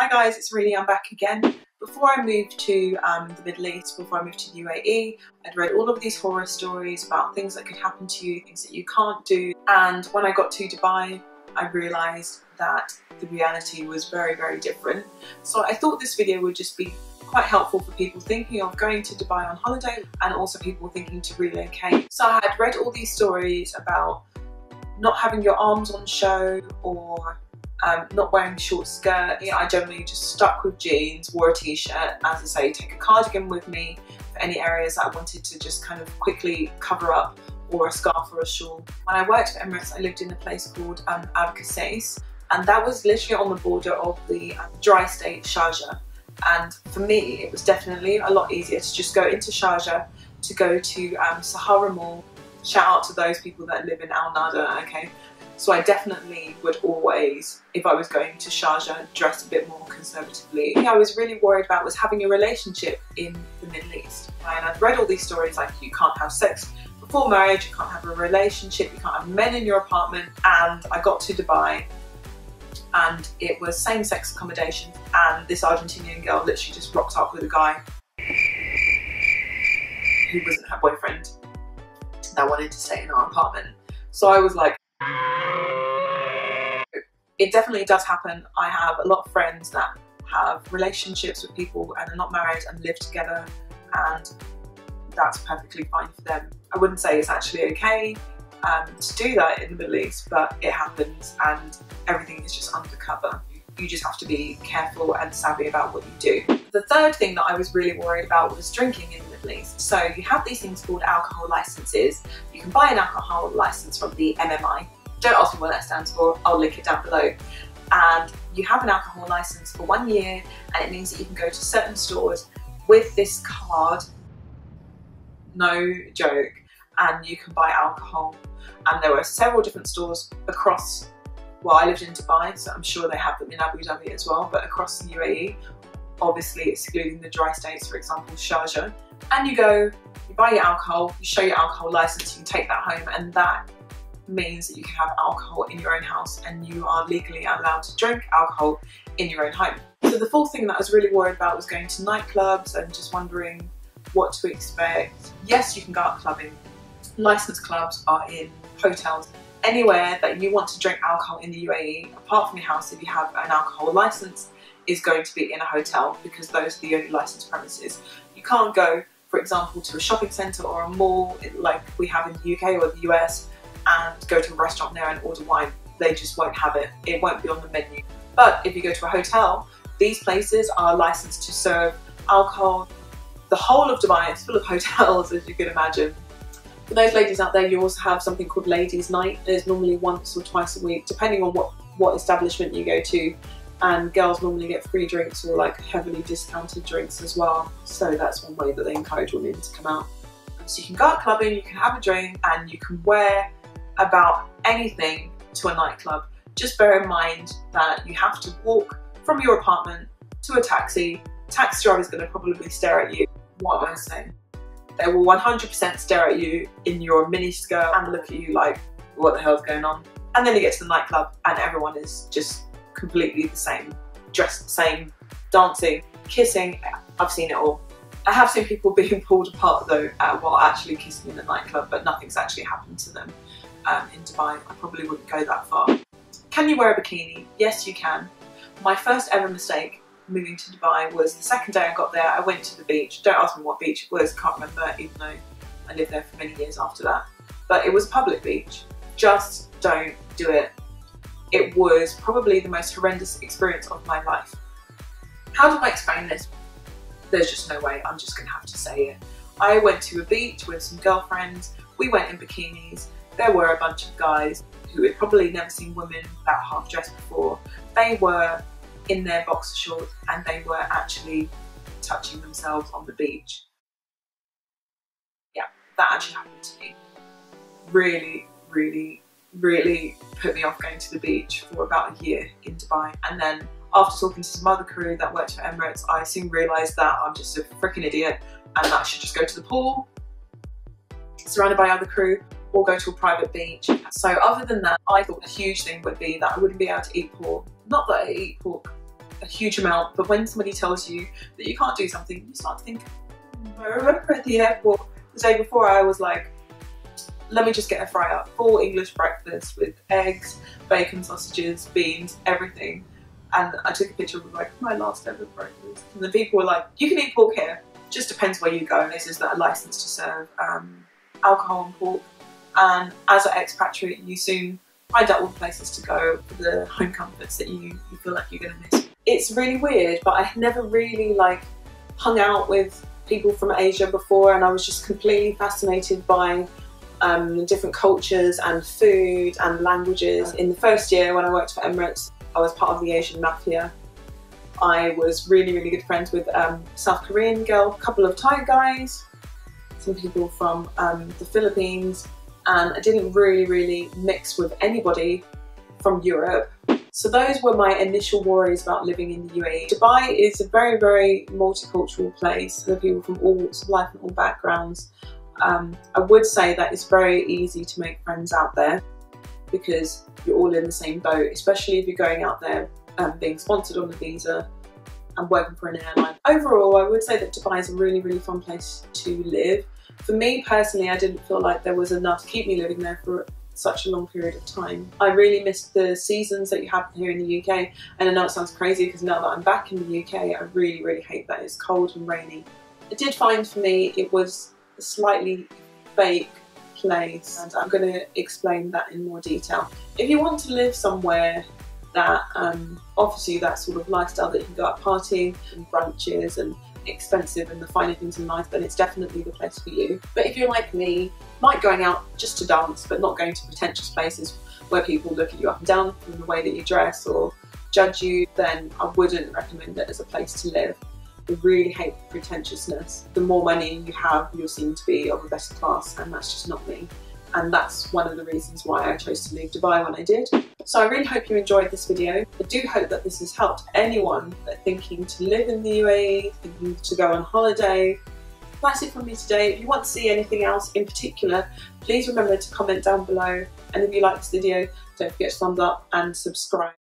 Hi guys, it's Reenie, I'm back again. Before I moved to um, the Middle East, before I moved to the UAE, I'd read all of these horror stories about things that could happen to you, things that you can't do. And when I got to Dubai, I realised that the reality was very, very different. So I thought this video would just be quite helpful for people thinking of going to Dubai on holiday and also people thinking to relocate. So I had read all these stories about not having your arms on show or um, not wearing a short skirt. You know, I generally just stuck with jeans, wore a t-shirt, as I say, take a cardigan with me for any areas that I wanted to just kind of quickly cover up or a scarf or a shawl. When I worked for Emirates, I lived in a place called um, Ab and that was literally on the border of the um, dry state Sharjah. And for me, it was definitely a lot easier to just go into Sharjah, to go to um, Sahara Mall. Shout out to those people that live in Al Nahda, okay? So I definitely would always, if I was going to Sharjah, dress a bit more conservatively. The thing I was really worried about was having a relationship in the Middle East. And I'd read all these stories like you can't have sex before marriage, you can't have a relationship, you can't have men in your apartment. And I got to Dubai and it was same-sex accommodation and this Argentinian girl literally just rocked up with a guy who wasn't her boyfriend that wanted to stay in our apartment. So I was like, it definitely does happen. I have a lot of friends that have relationships with people and are not married and live together and that's perfectly fine for them. I wouldn't say it's actually okay um, to do that in the Middle East, but it happens and everything is just undercover. You just have to be careful and savvy about what you do. The third thing that I was really worried about was drinking in the Middle East. So you have these things called alcohol licenses. You can buy an alcohol license from the MMI. Don't ask me what that stands for, I'll link it down below. And you have an alcohol license for one year and it means that you can go to certain stores with this card, no joke, and you can buy alcohol. And there were several different stores across, well, I lived in Dubai, so I'm sure they have them in Abu Dhabi as well, but across the UAE, obviously excluding the dry states, for example, Sharjah. And you go, you buy your alcohol, you show your alcohol license, you can take that home, and that means that you can have alcohol in your own house and you are legally allowed to drink alcohol in your own home. So the fourth thing that I was really worried about was going to nightclubs and just wondering what to expect. Yes, you can go out clubbing, licensed clubs are in hotels. Anywhere that you want to drink alcohol in the UAE, apart from your house, if you have an alcohol license, is going to be in a hotel because those are the only licensed premises. You can't go, for example, to a shopping centre or a mall like we have in the UK or the US and go to a restaurant there and order wine. They just won't have it. It won't be on the menu. But if you go to a hotel, these places are licensed to serve alcohol. The whole of Dubai is full of hotels, as you can imagine. For those ladies out there, you also have something called Ladies Night. It's normally once or twice a week, depending on what, what establishment you go to. And girls normally get free drinks or like heavily discounted drinks as well. So that's one way that they encourage women to come out. So you can go out clubbing, you can have a drink, and you can wear about anything to a nightclub. Just bear in mind that you have to walk from your apartment to a taxi. Taxi driver is going to probably stare at you. What am I saying? They will 100% stare at you in your miniskirt and look at you like, what the hell's going on? And then you get to the nightclub and everyone is just completely the same, dressed the same, dancing, kissing. I've seen it all. I have seen people being pulled apart though uh, while actually kissing in the nightclub, but nothing's actually happened to them um, in Dubai. I probably wouldn't go that far. Can you wear a bikini? Yes, you can. My first ever mistake moving to Dubai was the second day I got there, I went to the beach. Don't ask me what beach it was, can't remember, even though I lived there for many years after that. But it was a public beach. Just don't do it. It was probably the most horrendous experience of my life. How do I explain this? There's just no way, I'm just gonna have to say it. I went to a beach with some girlfriends, we went in bikinis, there were a bunch of guys who had probably never seen women that half dressed before. They were in their boxer shorts and they were actually touching themselves on the beach. Yeah, that actually happened to me. Really, really, really put me off going to the beach for about a year in Dubai. And then after talking to some other crew that worked for Emirates, I soon realised that I'm just a freaking idiot and that I should just go to the pool, surrounded by other crew, or go to a private beach. So other than that, I thought a huge thing would be that I wouldn't be able to eat pork. Not that I eat pork a huge amount, but when somebody tells you that you can't do something, you start to think, I remember at the airport the day before I was like, let me just get a fry up, full English breakfast with eggs, bacon, sausages, beans, everything. And I took a picture of like my last ever breakfast. And the people were like, you can eat pork here. Just depends where you go. This is a license to serve um, alcohol and pork. And as an expatriate, you soon find out all the places to go the home comforts that you, you feel like you're gonna miss. It's really weird, but I never really like hung out with people from Asia before and I was just completely fascinated by um, different cultures and food and languages. In the first year when I worked for Emirates, I was part of the Asian Mafia. I was really, really good friends with um, South Korean girl, a couple of Thai guys, some people from um, the Philippines, and I didn't really, really mix with anybody from Europe. So those were my initial worries about living in the UAE. Dubai is a very, very multicultural place. There are people from all walks of life and all backgrounds. Um, I would say that it's very easy to make friends out there because you're all in the same boat, especially if you're going out there um, being sponsored on a visa and working for an airline. Overall, I would say that Dubai is a really, really fun place to live. For me personally, I didn't feel like there was enough to keep me living there for such a long period of time. I really missed the seasons that you have here in the UK and I know it sounds crazy because now that I'm back in the UK I really really hate that it's cold and rainy. I did find for me it was a slightly fake place and I'm going to explain that in more detail. If you want to live somewhere that um, offers you that sort of lifestyle that you can go out partying and brunches and expensive and the finer things in life, then it's definitely the place for you. But if you're like me, like going out just to dance, but not going to pretentious places where people look at you up and down from the way that you dress or judge you, then I wouldn't recommend it as a place to live. I really hate pretentiousness. The more money you have, you'll seem to be of a better class, and that's just not me. And that's one of the reasons why I chose to leave Dubai when I did. So I really hope you enjoyed this video. I do hope that this has helped anyone thinking to live in the UAE, thinking to go on holiday. That's it from me today. If you want to see anything else in particular, please remember to comment down below. And if you like this video, don't forget to thumbs up and subscribe.